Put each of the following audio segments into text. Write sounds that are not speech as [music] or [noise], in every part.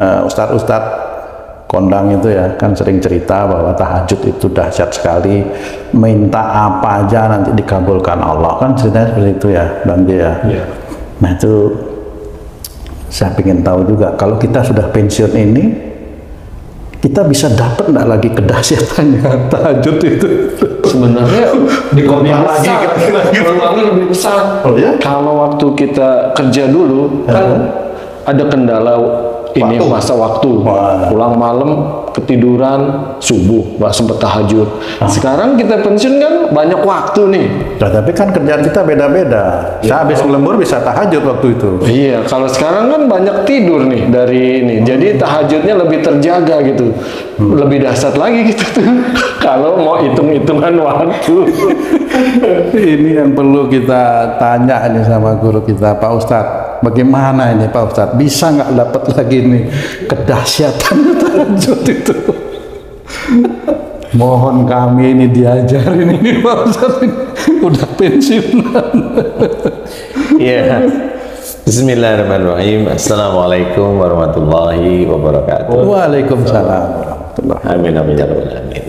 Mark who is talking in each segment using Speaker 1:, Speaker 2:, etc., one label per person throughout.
Speaker 1: uh, ustadz-ustadz kondang itu ya kan sering cerita bahwa tahajud itu dahsyat sekali minta apa aja nanti dikabulkan Allah kan ceritanya seperti itu ya Bang ya. ya. Nah itu saya ingin tahu juga kalau kita sudah pensiun ini kita bisa dapat enggak lagi kedahsyatannya [laughs] tahajud itu
Speaker 2: sebenarnya di lagi peluangnya lebih besar oh, ya? kalau waktu kita kerja dulu kan ada kendala ini waktu. masa waktu Wah. pulang malam ketiduran subuh nggak sempet tahajud ah. sekarang kita pensiun kan banyak waktu nih
Speaker 1: nah, tapi kan kerjaan kita beda-beda ya, saya habis lembur bisa tahajud waktu itu
Speaker 2: iya kalau sekarang kan banyak tidur nih dari ini hmm. jadi tahajudnya lebih terjaga gitu hmm. lebih dahsyat lagi gitu tuh [laughs] kalau mau hitung-hitungan waktu
Speaker 1: ini yang perlu kita tanya nih sama guru kita Pak Ustadz Bagaimana ini Pak Ustadz? Bisa nggak dapat lagi nih kedahsyatan [laughs] tahajud itu? Mohon kami ini diajarin ini [laughs] Pak Ustadz. Udah pensiunan.
Speaker 3: Iya. Bismillahirrahmanirrahim. Assalamualaikum warahmatullahi wabarakatuh.
Speaker 1: Waalaikumsalam warahmatullahi
Speaker 3: wabarakatuh. Amin amin ya alamin.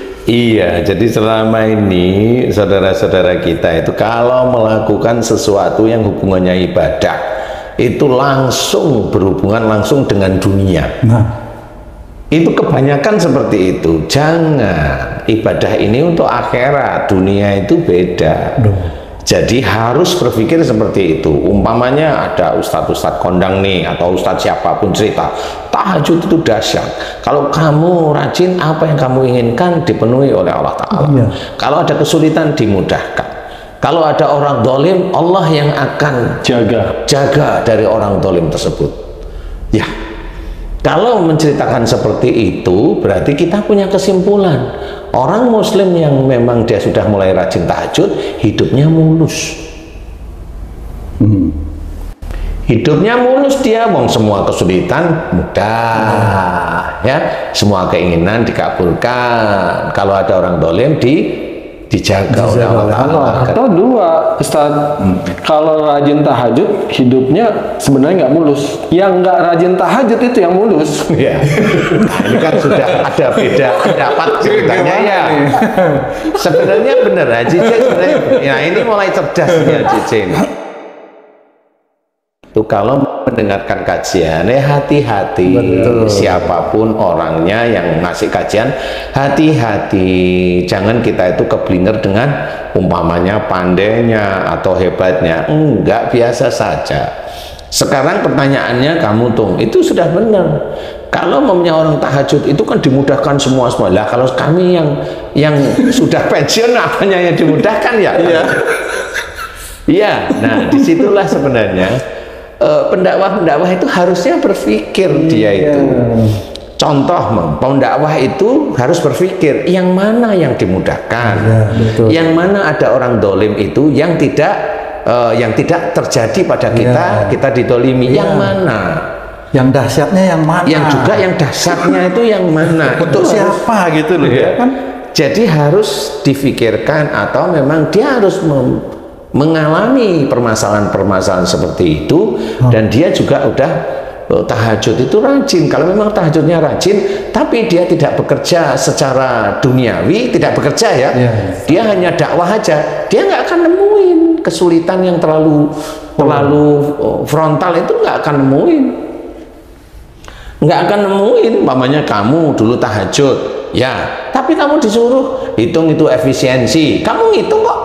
Speaker 3: [laughs] Iya, jadi selama ini saudara-saudara kita itu kalau melakukan sesuatu yang hubungannya ibadah itu langsung berhubungan langsung dengan dunia. Nah, itu kebanyakan seperti itu. Jangan ibadah ini untuk akhirat, dunia itu beda. Duh. Jadi harus berpikir seperti itu. Umpamanya ada ustadz-ustadz kondang nih atau ustadz siapa pun cerita, tahajud itu dahsyat. Kalau kamu rajin, apa yang kamu inginkan dipenuhi oleh Allah Taala. Iya. Kalau ada kesulitan dimudahkan. Kalau ada orang dolim, Allah yang akan jaga jaga dari orang dolim tersebut. Ya, kalau menceritakan seperti itu, berarti kita punya kesimpulan. Orang muslim yang memang dia sudah mulai rajin tahajud, hidupnya mulus. Hmm. Hidupnya mulus dia, mau semua kesulitan mudah, ya. Semua keinginan dikabulkan. Kalau ada orang dolim di dijaga oleh Allah Ta'ala.
Speaker 2: Atau dua, Ustaz, hmm. kalau rajin tahajud, hidupnya sebenarnya nggak mulus. Yang nggak rajin tahajud itu yang mulus.
Speaker 3: Ya. [laughs] Nah, ini kan sudah ada beda pendapat ceritanya ya. sebenarnya benar, Haji sebenarnya. Ya ini mulai cerdas ya Cici itu kalau mendengarkan kajian ya hati-hati. Siapa pun orangnya yang ngasih kajian hati-hati. Jangan kita itu keblinger dengan umpamanya pandainya atau hebatnya. Enggak biasa saja. Sekarang pertanyaannya kamu tuh itu sudah benar. Kalau mempunyai orang tahajud itu kan dimudahkan semua semua. Lah kalau kami yang yang [laughs] sudah pensiun apanya yang dimudahkan ya? Iya. Iya. Nah di situlah sebenarnya pendakwah-pendakwah itu harusnya berpikir iya. dia itu. Contoh, pendakwah itu harus berpikir yang mana yang dimudahkan, ya, betul. yang mana ada orang dolim itu yang tidak uh, yang tidak terjadi pada iya. kita, ya. kita didolimi, ya. yang mana?
Speaker 1: Yang dahsyatnya yang mana?
Speaker 3: Yang juga yang dahsyatnya itu yang mana?
Speaker 1: Untuk siapa gitu loh ya kan?
Speaker 3: Jadi harus difikirkan atau memang dia harus mem mengalami permasalahan-permasalahan seperti itu oh. dan dia juga udah oh, tahajud itu rajin kalau memang tahajudnya rajin tapi dia tidak bekerja secara duniawi tidak bekerja ya yeah. dia hanya dakwah aja dia nggak akan nemuin kesulitan yang terlalu oh. terlalu oh, frontal itu nggak akan nemuin nggak akan nemuin mamanya kamu dulu tahajud ya tapi kamu disuruh hitung itu efisiensi kamu ngitung kok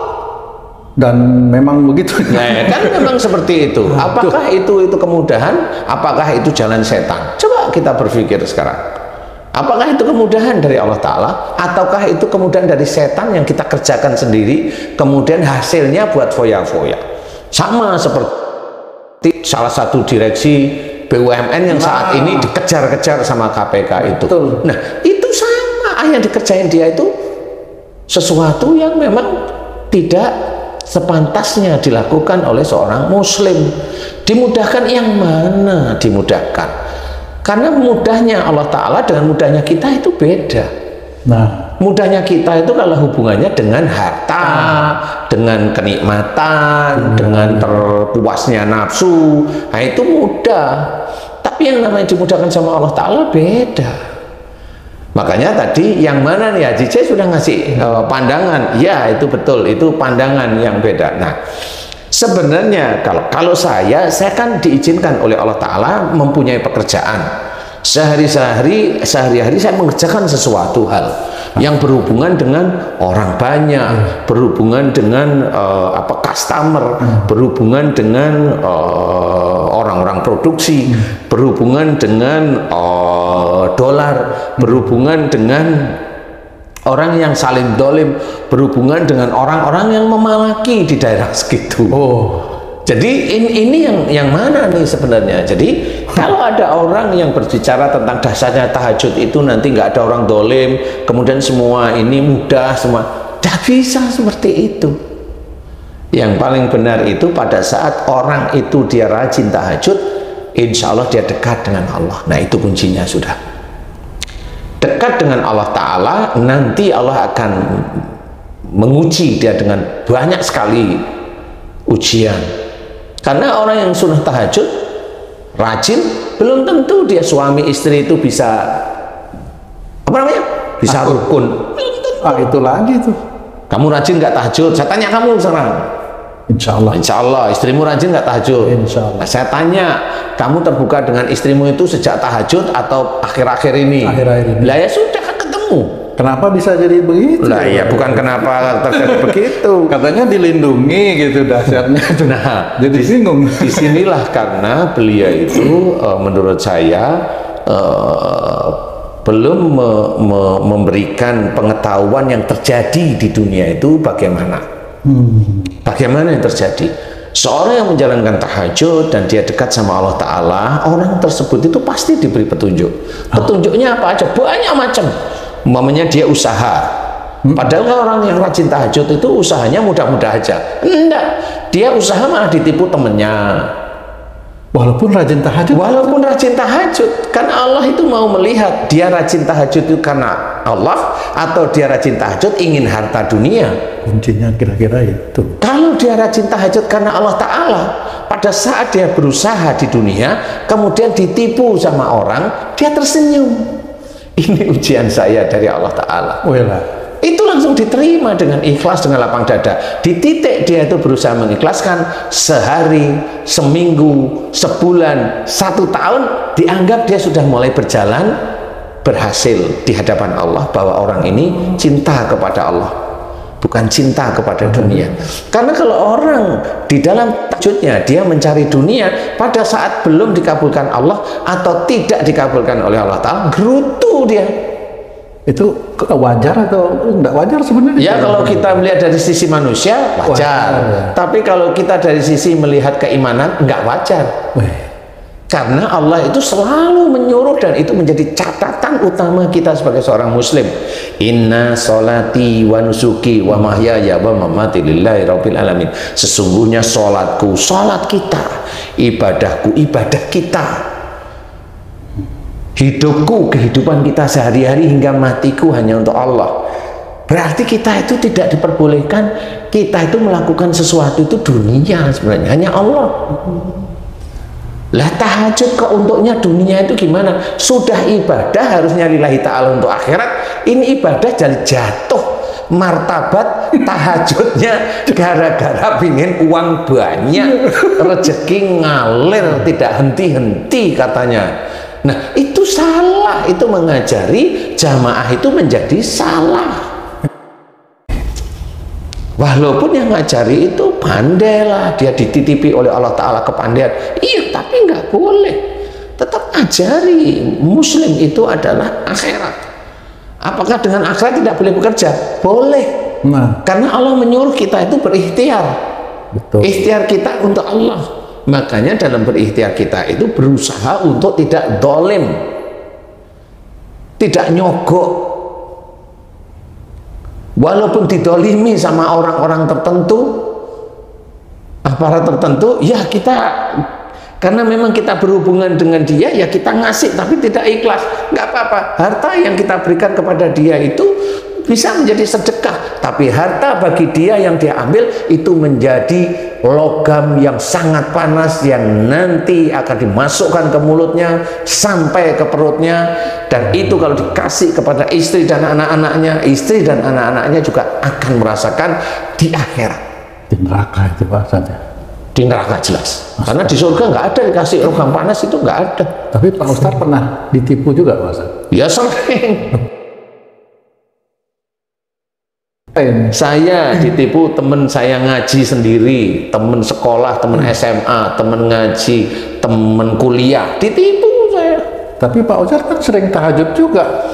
Speaker 1: dan memang begitu. [laughs]
Speaker 3: Nah, kan memang seperti itu. Apakah itu itu kemudahan? Apakah itu jalan setan? Coba kita berpikir sekarang. Apakah itu kemudahan dari Allah Ta'ala Ataukah itu kemudahan dari setan yang kita kerjakan sendiri Kemudian hasilnya buat foya-foya Sama seperti salah satu direksi BUMN yang saat nah. ini dikejar-kejar sama KPK itu Betul. Nah itu sama yang dikerjain dia itu Sesuatu yang memang tidak sepantasnya dilakukan oleh seorang muslim. Dimudahkan yang mana dimudahkan? Karena mudahnya Allah Ta'ala dengan mudahnya kita itu beda.
Speaker 1: Nah.
Speaker 3: Mudahnya kita itu kalau hubungannya dengan harta, dengan kenikmatan, dengan terpuasnya nafsu, nah itu mudah. Tapi yang namanya dimudahkan sama Allah Ta'ala beda. Makanya tadi yang mana nih Haji C sudah ngasih uh, pandangan, ya itu betul, itu pandangan yang beda. Nah, sebenarnya kalau kalau saya, saya kan diizinkan oleh Allah Taala mempunyai pekerjaan sehari-hari sehari-hari saya mengerjakan sesuatu hal yang berhubungan dengan orang banyak, berhubungan dengan uh, apa customer, berhubungan dengan uh, orang-orang produksi, hmm. berhubungan dengan uh, dolar, berhubungan dengan orang yang saling dolim, berhubungan dengan orang-orang yang memalaki di daerah segitu. Oh jadi ini, ini yang yang mana nih sebenarnya? Jadi kalau ada orang yang berbicara tentang dasarnya tahajud itu nanti nggak ada orang dolim, kemudian semua ini mudah semua, tidak bisa seperti itu. Yang paling benar itu pada saat orang itu dia rajin tahajud, insya Allah dia dekat dengan Allah. Nah itu kuncinya sudah. Dekat dengan Allah Ta'ala, nanti Allah akan menguji dia dengan banyak sekali ujian karena orang yang sunnah tahajud, rajin, belum tentu dia suami istri itu bisa apa namanya? Bisa rukun.
Speaker 1: Ah, itu lagi tuh.
Speaker 3: Kamu rajin nggak tahajud? Saya tanya kamu sekarang.
Speaker 1: Insya Allah.
Speaker 3: Insya Allah. Istrimu rajin nggak tahajud?
Speaker 1: Insya Allah.
Speaker 3: Nah, saya tanya, kamu terbuka dengan istrimu itu sejak tahajud atau akhir-akhir ini?
Speaker 1: Akhir-akhir ini.
Speaker 3: Lah ya sudah kan ketemu.
Speaker 1: Kenapa bisa jadi begitu?
Speaker 3: Nah, iya bukan kenapa terjadi [laughs] begitu.
Speaker 1: Katanya dilindungi gitu dahsyatnya. [laughs]
Speaker 3: Nah, jadi singgung. [laughs] Di sinilah karena beliau itu uh, menurut saya uh, belum me me memberikan pengetahuan yang terjadi di dunia itu bagaimana. Hmm. Bagaimana yang terjadi? Seorang yang menjalankan tahajud dan dia dekat sama Allah Ta'ala, orang tersebut itu pasti diberi petunjuk. Petunjuknya apa aja? Banyak macam umpamanya dia usaha hmm? padahal orang yang rajin tahajud itu usahanya mudah-mudah aja enggak dia usaha malah ditipu temennya
Speaker 1: walaupun rajin tahajud.
Speaker 3: Walaupun rajin tahajud karena Allah itu mau melihat dia rajin tahajud itu karena Allah atau dia rajin tahajud ingin harta dunia.
Speaker 1: Kuncinya kira-kira itu.
Speaker 3: Kalau dia rajin tahajud karena Allah Ta'ala pada saat dia berusaha di dunia kemudian ditipu sama orang dia tersenyum. Ini ujian saya dari Allah Ta'ala. Itu langsung diterima dengan ikhlas dengan lapang dada di titik dia itu berusaha mengikhlaskan sehari seminggu sebulan satu tahun dianggap dia sudah mulai berjalan berhasil di hadapan Allah bahwa orang ini cinta kepada Allah bukan cinta kepada dunia. Karena kalau orang di dalam tajudnya dia mencari dunia pada saat belum dikabulkan Allah atau tidak dikabulkan oleh Allah Taala, gerutu dia.
Speaker 1: Itu wajar atau enggak wajar sebenarnya?
Speaker 3: Ya kalau kita melihat dari sisi manusia wajar. wajar ya. Tapi kalau kita dari sisi melihat keimanan enggak wajar. Weh. Karena Allah itu selalu menyuruh dan itu menjadi catatan utama kita sebagai seorang muslim. Inna solati wa nusuki wa mahyaya wa mamati lillahi rabbil alamin. Sesungguhnya solatku, solat kita. Ibadahku, ibadah kita. Hidupku, kehidupan kita sehari-hari hingga matiku hanya untuk Allah. Berarti kita itu tidak diperbolehkan kita itu melakukan sesuatu itu dunia sebenarnya hanya Allah. Lah tahajud kok untuknya dunia itu gimana? Sudah ibadah harusnya lillahi ta'ala untuk akhirat. Ini ibadah jadi jatuh martabat tahajudnya gara-gara pingin uang banyak [laughs] rezeki ngalir tidak henti-henti katanya nah itu salah itu mengajari jamaah itu menjadi salah Walaupun yang ngajari itu pandai lah, dia dititipi oleh Allah Ta'ala kepandaian. Iya, tapi nggak boleh. Tetap ajari, muslim itu adalah akhirat. Apakah dengan akhirat tidak boleh bekerja? Boleh. Nah. Karena Allah menyuruh kita itu berikhtiar. Betul. Ikhtiar kita untuk Allah. Makanya dalam berikhtiar kita itu berusaha untuk tidak dolim. Tidak nyogok walaupun didolimi sama orang-orang tertentu aparat tertentu ya kita karena memang kita berhubungan dengan dia ya kita ngasih tapi tidak ikhlas nggak apa-apa harta yang kita berikan kepada dia itu bisa menjadi sedekah. Tapi harta bagi dia yang dia ambil itu menjadi logam yang sangat panas yang nanti akan dimasukkan ke mulutnya sampai ke perutnya. Dan itu kalau dikasih kepada istri dan anak-anaknya istri dan anak-anaknya juga akan merasakan di akhirat.
Speaker 1: Di neraka itu bahasanya
Speaker 3: di neraka jelas. Karena di surga nggak ada dikasih logam panas itu nggak ada.
Speaker 1: Tapi Pak Ustadz pernah ditipu juga Pak Ustadz
Speaker 3: ya sering Saya ditipu temen saya ngaji sendiri, temen sekolah, temen SMA, temen ngaji, temen kuliah, ditipu saya.
Speaker 1: Tapi Pak Ojar kan sering tahajud juga.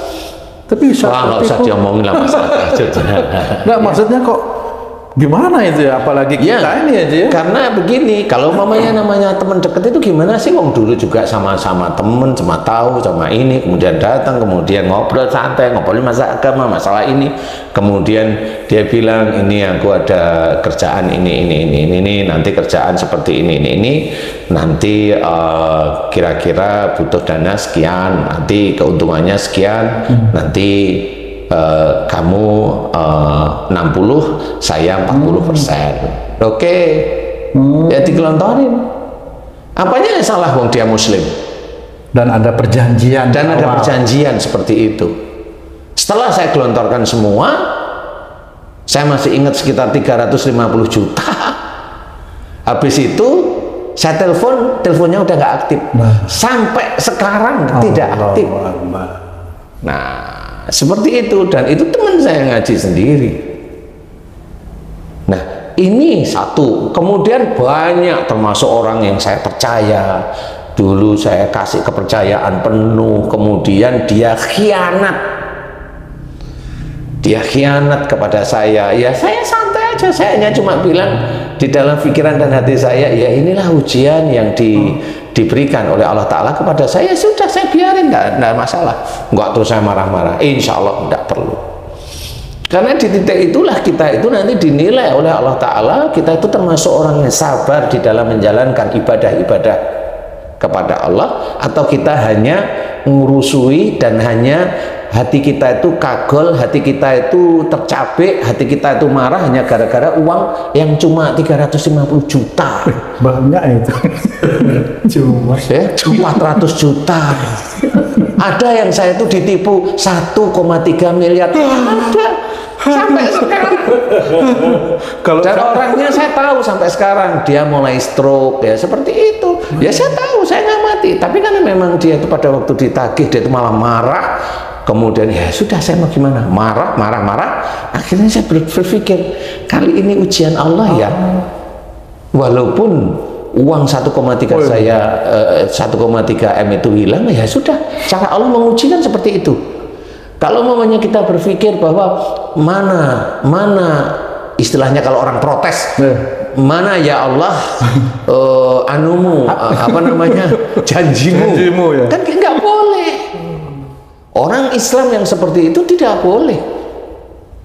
Speaker 1: Tapi bisa
Speaker 3: Wah, nggak usah diomongin lah masalah [laughs] tahajud.
Speaker 1: Nggak, maksudnya kok Gimana itu ya, apalagi kita ya, ini aja ya?
Speaker 3: Karena begini, kalau mamanya namanya teman deket itu gimana sih? Wong dulu juga sama-sama temen, cuma tahu, sama ini, kemudian datang, kemudian ngobrol santai, ngobrolin masalah agama, masalah ini, kemudian dia bilang ini aku ada kerjaan ini, ini, ini, ini, ini nanti kerjaan seperti ini, ini, ini, nanti eh, kira-kira uh, butuh dana sekian, nanti keuntungannya sekian, hmm. nanti Uh, kamu uh, 60 saya 40 persen hmm. oke okay. hmm. ya digelontorin apanya yang salah wong dia muslim
Speaker 1: dan ada perjanjian
Speaker 3: dan ada awal. perjanjian seperti itu setelah saya gelontorkan semua saya masih ingat sekitar 350 juta [laughs] habis itu saya telepon teleponnya udah nggak aktif nah. sampai sekarang oh, tidak aktif nah seperti itu dan itu teman saya ngaji sendiri. Nah ini satu. Kemudian banyak termasuk orang yang saya percaya. Dulu saya kasih kepercayaan penuh kemudian dia khianat. Dia khianat kepada saya. Ya saya santai aja. Saya hanya cuma bilang di dalam pikiran dan hati saya ya inilah ujian yang di diberikan oleh Allah Ta'ala kepada saya ya sudah saya biarin nggak ada masalah. Nggak terus saya marah-marah. Insya Allah nggak perlu. Karena di titik itulah kita itu nanti dinilai oleh Allah Ta'ala kita itu termasuk orang yang sabar di dalam menjalankan ibadah-ibadah kepada Allah atau kita hanya ngurusui dan hanya hati kita itu kagol, hati kita itu tercapek, hati kita itu marah hanya gara-gara uang yang cuma 350 juta. [laughs]
Speaker 1: Banyak itu. [laughs]
Speaker 3: cuma ya, 400 juta. Ada yang saya itu ditipu 1,3 miliar. Ada sampai [laughs] sekarang. Kalau Dan orangnya saya tahu sampai sekarang dia mulai stroke ya seperti itu. Ya saya tahu saya nggak mati. Tapi karena memang dia itu pada waktu ditagih dia itu malah marah kemudian ya sudah saya mau gimana? Marah marah marah. Akhirnya saya berpikir kali ini ujian Allah ya. Walaupun uang 1,3 oh, iya. saya uh, eh, 1,3 M itu hilang ya sudah. Cara Allah menguji kan seperti itu. Kalau mamanya kita berpikir bahwa mana mana istilahnya kalau orang protes yeah. mana ya Allah uh, [laughs] anumu uh, [laughs] apa namanya janjimu, janjimu ya. kan nggak boleh Orang Islam yang seperti itu tidak boleh.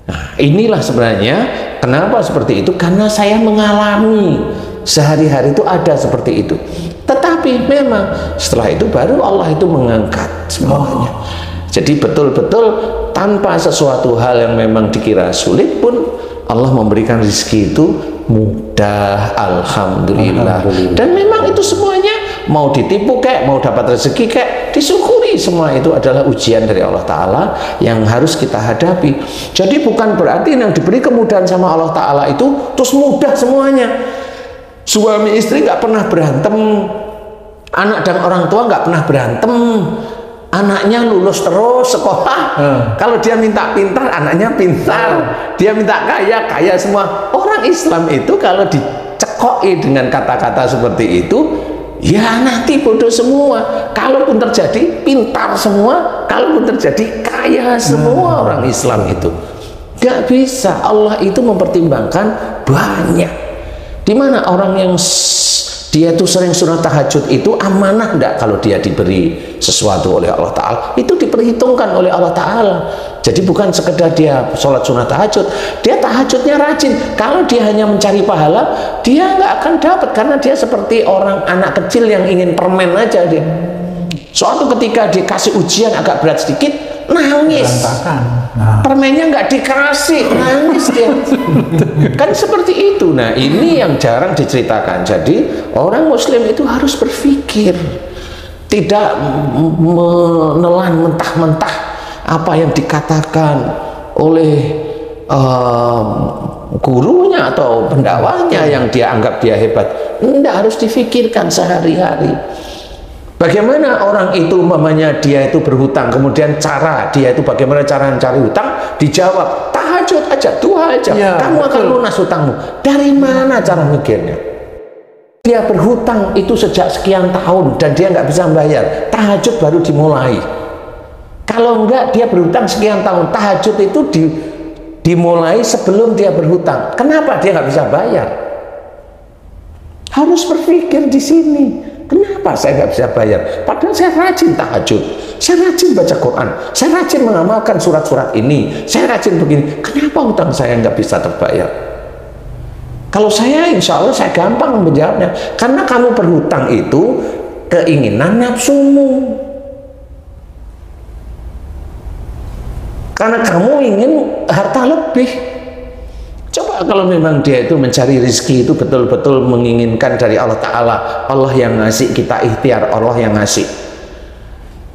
Speaker 3: Nah, inilah sebenarnya kenapa seperti itu karena saya mengalami sehari-hari itu ada seperti itu. Tetapi memang setelah itu baru Allah itu mengangkat semuanya. Jadi betul-betul tanpa sesuatu hal yang memang dikira sulit pun Allah memberikan rezeki itu mudah alhamdulillah. alhamdulillah. Dan memang itu semuanya mau ditipu kek, mau dapat rezeki kek, disyukuri semua itu adalah ujian dari Allah Ta'ala yang harus kita hadapi. Jadi bukan berarti yang diberi kemudahan sama Allah Ta'ala itu terus mudah semuanya. Suami istri nggak pernah berantem, anak dan orang tua nggak pernah berantem, anaknya lulus terus sekolah. Hmm. Kalau dia minta pintar, anaknya pintar. Dia minta kaya, kaya semua. Orang Islam itu kalau dicekoi dengan kata-kata seperti itu, Ya nanti bodoh semua. Kalaupun terjadi pintar semua, kalaupun terjadi kaya semua hmm. orang Islam itu. Gak bisa. Allah itu mempertimbangkan banyak. Di mana orang yang dia itu sering sunat tahajud itu amanah enggak kalau dia diberi sesuatu oleh Allah Ta'ala itu diperhitungkan oleh Allah Ta'ala jadi bukan sekedar dia sholat sunat tahajud dia tahajudnya rajin. Kalau dia hanya mencari pahala dia nggak akan dapat karena dia seperti orang anak kecil yang ingin permen aja dia. Suatu ketika dikasih ujian agak berat sedikit nangis. Nah. permennya nggak dikasih nangis dia. [laughs] Kan seperti itu. Nah ini yang jarang diceritakan. Jadi orang muslim itu harus berpikir tidak menelan mentah-mentah apa yang dikatakan oleh um, gurunya atau pendakwahnya yang dia anggap dia hebat tidak harus difikirkan sehari-hari Bagaimana orang itu umpamanya dia itu berhutang, kemudian cara dia itu bagaimana cara mencari hutang? Dijawab, tahajud aja, dua aja, ya, kamu betul. akan lunas hutangmu. Dari mana cara mikirnya? Dia berhutang itu sejak sekian tahun dan dia nggak bisa membayar, tahajud baru dimulai. Kalau enggak dia berhutang sekian tahun, tahajud itu di, dimulai sebelum dia berhutang. Kenapa dia nggak bisa bayar? Harus berpikir di sini. Kenapa saya nggak bisa bayar? Padahal saya rajin tahajud, saya rajin baca Quran, saya rajin mengamalkan surat-surat ini, saya rajin begini. Kenapa utang saya nggak bisa terbayar? Kalau saya insya Allah saya gampang menjawabnya. Karena kamu berhutang itu keinginan nafsumu. Karena kamu ingin harta lebih. Coba kalau memang dia itu mencari rezeki itu betul-betul menginginkan dari Allah Ta'ala Allah yang ngasih kita ikhtiar Allah yang ngasih.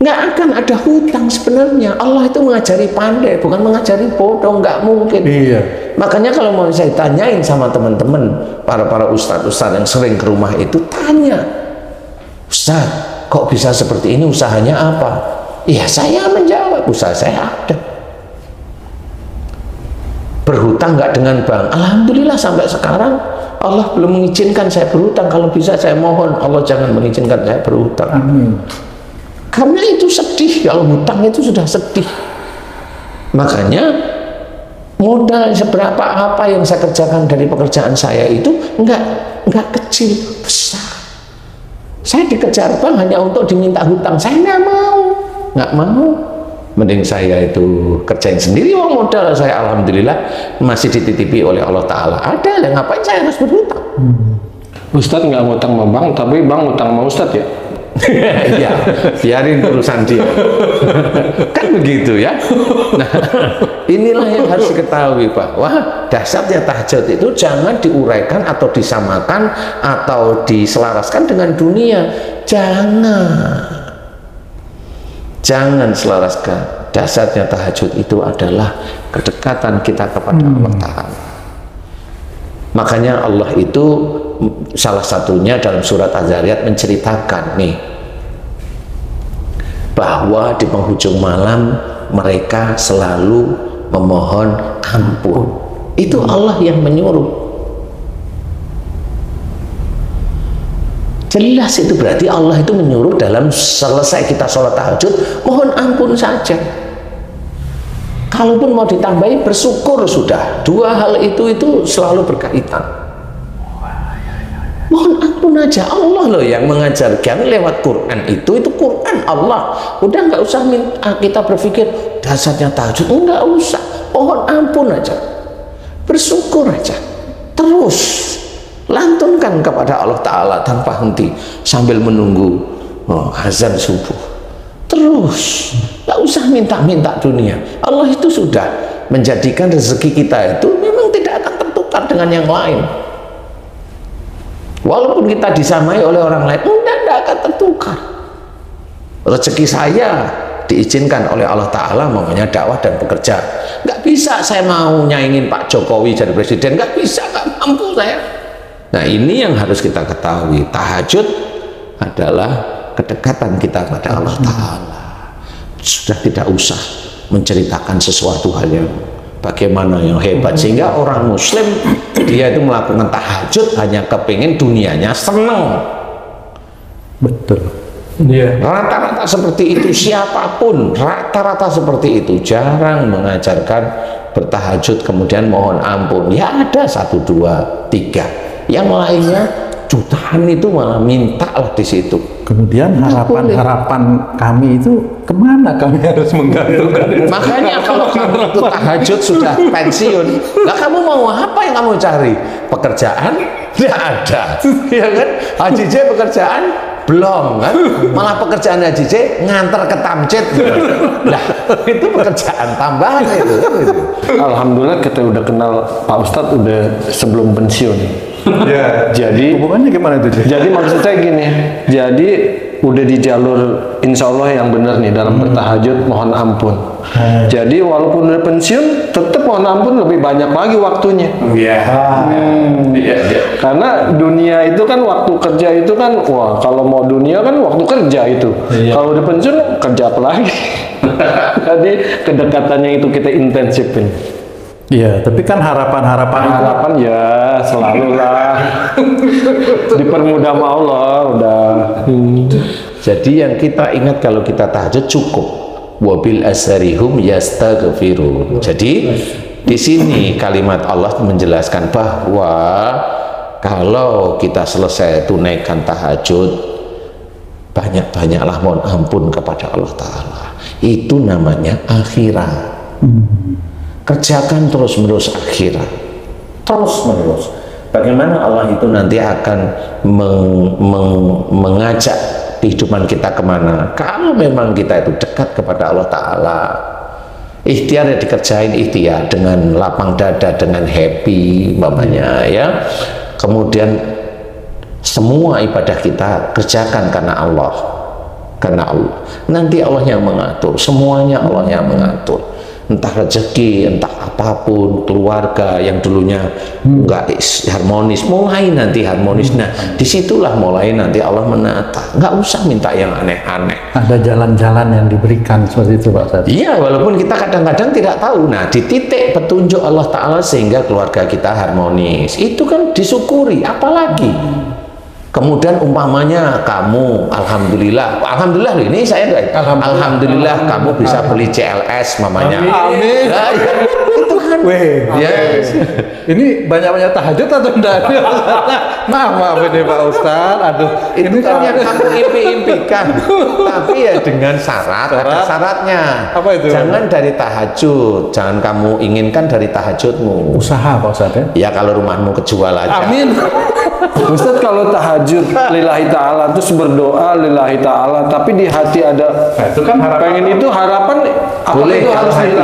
Speaker 3: Nggak akan ada hutang sebenarnya. Allah itu mengajari pandai bukan mengajari bodoh nggak mungkin. Iya. makanya kalau mau saya tanyain sama teman-teman para para ustadz-ustadz yang sering ke rumah itu tanya. Ustadz kok bisa seperti ini? Usahanya apa? Ya saya menjawab. Usaha saya ada berhutang nggak dengan bank. Alhamdulillah sampai sekarang Allah belum mengizinkan saya berhutang. Kalau bisa saya mohon Allah jangan mengizinkan saya berhutang. Amin. karena itu sedih. Kalau hutang itu sudah sedih. Makanya modal seberapa apa yang saya kerjakan dari pekerjaan saya itu nggak nggak kecil besar. Saya dikejar bank hanya untuk diminta hutang. Saya nggak mau. Nggak mau mending saya itu kerjain sendiri uang modal. Saya alhamdulillah masih dititipi oleh Allah Taala. Ada yang ngapain saya harus berhutang?
Speaker 2: Hmm. Ustadz nggak ngutang sama bank tapi bank ngutang sama Ustadz ya? [laughs]
Speaker 3: Ya biarin urusan dia. [laughs] Kan begitu ya. Nah inilah yang harus diketahui bahwa dasarnya tahajud itu jangan diuraikan atau disamakan atau diselaraskan dengan dunia. Jangan Jangan selaraskan. Dasarnya tahajud itu adalah kedekatan kita kepada hmm. Allah Ta'ala. Makanya Allah itu salah satunya dalam surat Az-Zariyat menceritakan nih bahwa di penghujung malam mereka selalu memohon ampun. Itu Allah yang menyuruh. Jelas itu berarti Allah itu menyuruh dalam selesai kita sholat tahajud, mohon ampun saja. Kalaupun mau ditambahi bersyukur sudah. Dua hal itu itu selalu berkaitan. Mohon ampun aja Allah loh yang mengajarkan lewat Quran itu itu Quran Allah. Udah nggak usah minta kita berpikir dasarnya tahajud enggak usah. Mohon ampun aja. Bersyukur aja. Terus lantunkan kepada Allah Ta'ala tanpa henti sambil menunggu oh, azan subuh. Terus tak usah minta-minta dunia. Allah itu sudah menjadikan rezeki kita itu memang tidak akan tertukar dengan yang lain. Walaupun kita disamai oleh orang lain enggak, enggak akan tertukar. Rezeki saya diizinkan oleh Allah Ta'ala maunya dakwah dan bekerja. Nggak bisa saya mau nyaingin Pak Jokowi jadi presiden. Nggak bisa, nggak mampu saya Nah ini yang harus kita ketahui. Tahajud adalah kedekatan kita pada Allah Ta'ala. Sudah tidak usah menceritakan sesuatu hal yang bagaimana yang hebat. Sehingga orang muslim dia itu melakukan tahajud hanya kepingin dunianya senang.
Speaker 1: Betul.
Speaker 3: Yeah. Rata-rata seperti itu siapa pun rata-rata seperti itu jarang mengajarkan bertahajud kemudian mohon ampun ya ada satu dua tiga yang lainnya jutaan itu malah minta lah di situ.
Speaker 1: Kemudian harapan-harapan kami itu ke mana kami harus menggantungkan itu?
Speaker 3: Makanya kalau kamu itu tahajud sudah pensiun, lah kamu mau apa yang kamu cari? Pekerjaan? Tidak ada, [laughs] ya kan? Haji J pekerjaan belum kan malah pekerjaan Haji C ngantar ke tamcit nah itu pekerjaan tambahan itu, itu.
Speaker 2: Alhamdulillah kita udah kenal Pak Ustadz udah sebelum pensiun
Speaker 1: ya.
Speaker 2: Jadi
Speaker 1: hubungannya gimana itu
Speaker 2: jadi maksud saya gini jadi udah di jalur insya Allah yang benar nih dalam bertahajud mohon ampun.
Speaker 1: Hmm.
Speaker 2: jadi walaupun udah pensiun tetap mohon ampun lebih banyak lagi waktunya.
Speaker 3: Iya.
Speaker 2: Hmm.
Speaker 3: Iya, iya.
Speaker 2: karena dunia itu kan waktu kerja itu kan wah kalau mau dunia kan waktu kerja itu. Kalau udah pensiun kerja apa lagi? [laughs] Jadi kedekatannya itu kita intensifin
Speaker 1: iya tapi kan harapan-harapan itu
Speaker 2: harapan ya selalu lah [laughs] dipermudah sama Allah udah
Speaker 3: Jadi yang kita ingat kalau kita tahajud cukup. Wabil asharihum yastaghfirun. Jadi di sini kalimat Allah menjelaskan bahwa kalau kita selesai tunaikan tahajud banyak-banyaklah mohon ampun kepada Allah taala. Itu namanya akhirat. Kerjakan terus-menerus akhirat. Terus-menerus. Bagaimana Allah itu nanti akan meng- meng- mengajak kehidupan kita ke mana? Kalau memang kita itu dekat kepada Allah Ta'ala ikhtiar ya dikerjain ikhtiar dengan lapang dada dengan happy mamanya ya. Kemudian semua ibadah kita kerjakan karena Allah. Karena Allah. Nanti Allah yang mengatur semuanya Allah yang mengatur entah rezeki, entah apa pun, keluarga yang dulunya enggak is- harmonis, mulai nanti harmonis. Nah, di situlah mulai nanti Allah menata. Nggak usah minta yang aneh-aneh.
Speaker 1: ada jalan-jalan yang diberikan seperti itu Pak Ustadz
Speaker 3: Iya, walaupun kita kadang-kadang tidak tahu. Nah, di titik petunjuk Allah Ta'ala sehingga keluarga kita harmonis. Itu kan disyukuri, apalagi. Kemudian umpamanya kamu, Alhamdulillah, Alhamdulillah ini saya enggak,
Speaker 1: Alhamdulillah.
Speaker 3: Alhamdulillah, kamu bisa beli CLS mamanya.
Speaker 1: Amin.
Speaker 3: Nah, ya, itu kan.
Speaker 1: Weh,
Speaker 3: Ya,
Speaker 1: ini banyak-banyak tahajud atau enggak? [laughs] maaf, maaf ini Pak Ustadz. Aduh,
Speaker 3: itu
Speaker 1: ini
Speaker 3: kan yang kamu impi-impikan tapi ya dengan syarat, ada
Speaker 1: Syarat?
Speaker 3: syaratnya
Speaker 1: Apa itu?
Speaker 3: jangan dari tahajud jangan kamu inginkan dari tahajudmu
Speaker 1: usaha Pak Ustadz ya.
Speaker 3: ya kalau rumahmu kejual aja
Speaker 1: Amin.
Speaker 2: Ustadz kalau tahajud lillahi ta'ala terus berdoa lillahi ta'ala tapi di hati ada
Speaker 1: Nah, itu kan harapan.
Speaker 2: pengen itu harapan
Speaker 3: boleh
Speaker 2: itu harus
Speaker 3: hati?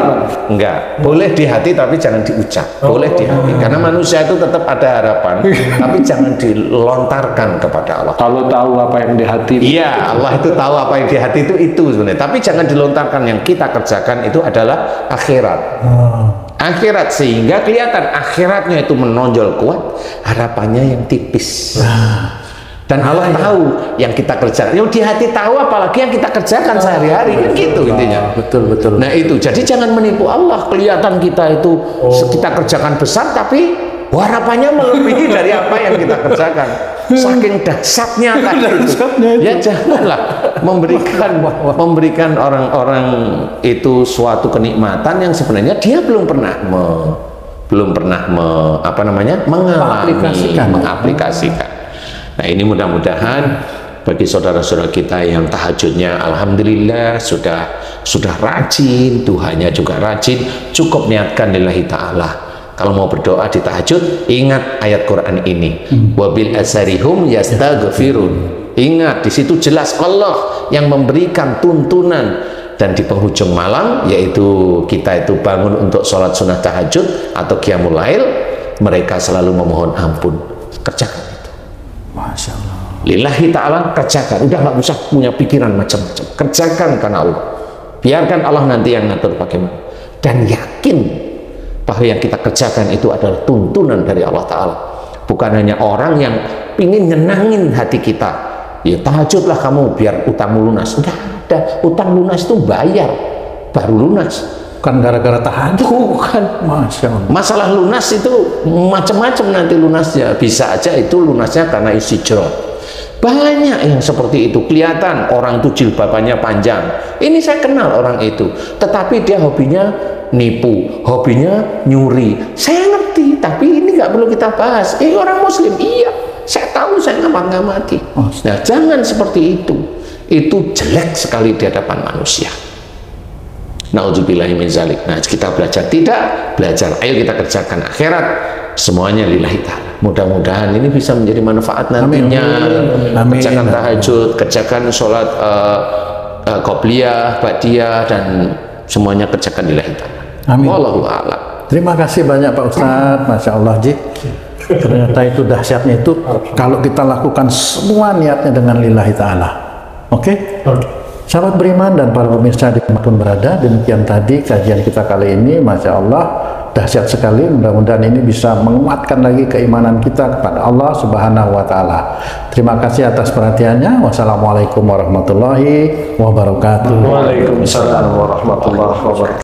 Speaker 3: enggak boleh di hati tapi jangan diucap. Boleh di hati. Karena manusia itu tetap ada harapan [laughs] tapi jangan dilontarkan kepada Allah.
Speaker 2: Kalau tahu apa yang di hati.
Speaker 3: Iya, Allah itu tahu apa yang di hati itu itu sebenarnya. Tapi jangan dilontarkan. Yang kita kerjakan itu adalah akhirat. Akhirat sehingga kelihatan akhiratnya itu menonjol kuat, harapannya yang tipis. Dan Allah tahu yang kita kerjakan. Yang di hati tahu apalagi yang kita kerjakan sehari-hari kan gitu intinya.
Speaker 1: Betul, betul.
Speaker 3: Nah itu, jadi jangan menipu Allah. Kelihatan kita itu kita kerjakan besar, tapi harapannya melebihi dari apa yang kita kerjakan. Saking dahsyatnya [laughs] tadi itu. Ya janganlah memberikan memberikan orang-orang itu suatu kenikmatan yang sebenarnya dia belum pernah me- belum pernah me- apa namanya mengalami,
Speaker 1: Mengaplikasikan.
Speaker 3: mengaplikasikan. Nah ini mudah-mudahan bagi saudara-saudara kita yang tahajudnya alhamdulillah sudah sudah rajin, Tuhannya juga rajin, cukup niatkan lillahi taala. Kalau mau berdoa di tahajud, ingat ayat Quran ini. Wabil asarihum yastaghfirun. Ingat di situ jelas Allah yang memberikan tuntunan. Dan di penghujung malam yaitu kita itu bangun untuk sholat sunnah tahajud atau qiyamul lail mereka selalu memohon ampun. Kerjakan itu.
Speaker 1: Masya Allah.
Speaker 3: lillahi ta'ala kerjakan. Udah nggak usah punya pikiran macam-macam. Kerjakan karena Allah. Biarkan Allah nanti yang ngatur bagaimana. Dan yakin bahwa yang kita kerjakan itu adalah tuntunan dari Allah Ta'ala bukan hanya orang yang ingin nyenangin hati kita ya tahajudlah kamu biar utangmu lunas enggak ada utang lunas itu bayar baru lunas
Speaker 1: Bukan gara-gara tahajud.
Speaker 3: bukan
Speaker 1: Masya Allah.
Speaker 3: Masalah lunas itu macam-macam nanti lunasnya. Bisa aja itu lunasnya karena isi jerot. Banyak yang seperti itu. Kelihatan orang itu jilbabannya panjang. Ini saya kenal orang itu. Tetapi dia hobinya nipu, hobinya nyuri. Saya ngerti, tapi ini nggak perlu kita bahas. Eh orang muslim, iya. Saya tahu, saya ngamat-ngamati. Nah jangan seperti itu. Itu jelek sekali di hadapan manusia. Nauzubillahi min zalik. Nah, kita belajar tidak, belajar. Ayo kita kerjakan akhirat. Semuanya lillahi ta'ala. mudah-mudahan ini bisa menjadi manfaat nantinya
Speaker 1: Amin. Amin.
Speaker 3: kerjakan tahajud kerjakan sholat uh, uh, qobliyah ba'diyah dan semuanya kerjakan di ta'ala
Speaker 1: Amin.
Speaker 3: wallahu a'lam
Speaker 1: Terima kasih banyak Pak Ustadz, Masya Allah Ji. Ternyata itu dahsyatnya itu kalau kita lakukan semua niatnya dengan lillahi ta'ala. Oke? Sahabat beriman dan para pemirsa di pun berada, demikian tadi kajian kita kali ini, Masya Allah, dahsyat sekali. Mudah-mudahan ini bisa menguatkan lagi keimanan kita kepada Allah Subhanahu wa Ta'ala. Terima kasih atas perhatiannya. Wassalamualaikum warahmatullahi wabarakatuh.
Speaker 2: Waalaikumsalam warahmatullahi wabarakatuh.